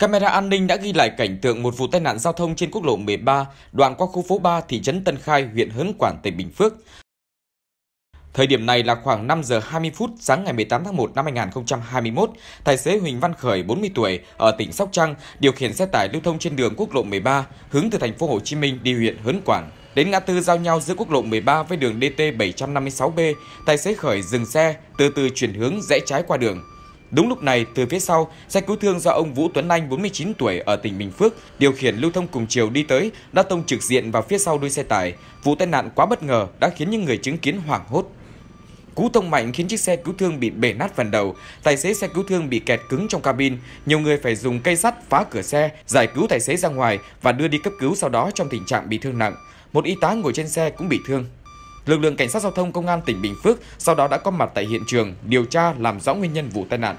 Camera an ninh đã ghi lại cảnh tượng một vụ tai nạn giao thông trên quốc lộ 13, đoạn qua khu phố 3, thị trấn Tân Khai, huyện Hớn Quản, tỉnh Bình Phước. Thời điểm này là khoảng 5 giờ 20 phút sáng ngày 18 tháng 1 năm 2021, tài xế Huỳnh Văn Khởi, 40 tuổi, ở tỉnh Sóc Trăng, điều khiển xe tải lưu thông trên đường quốc lộ 13, hướng từ thành phố Hồ Chí Minh đi huyện Hớn Quản. Đến ngã tư giao nhau giữa quốc lộ 13 với đường DT 756B, tài xế Khởi dừng xe, từ từ chuyển hướng rẽ trái qua đường. Đúng lúc này, từ phía sau, xe cứu thương do ông Vũ Tuấn Anh, 49 tuổi ở tỉnh Bình Phước, điều khiển lưu thông cùng chiều đi tới, đã tông trực diện vào phía sau đuôi xe tải. Vụ tai nạn quá bất ngờ đã khiến những người chứng kiến hoảng hốt. Cú tông mạnh khiến chiếc xe cứu thương bị bể nát phần đầu, tài xế xe cứu thương bị kẹt cứng trong cabin, nhiều người phải dùng cây sắt phá cửa xe, giải cứu tài xế ra ngoài và đưa đi cấp cứu sau đó trong tình trạng bị thương nặng. Một y tá ngồi trên xe cũng bị thương. Lực lượng cảnh sát giao thông công an tỉnh Bình Phước sau đó đã có mặt tại hiện trường điều tra làm rõ nguyên nhân vụ tai nạn.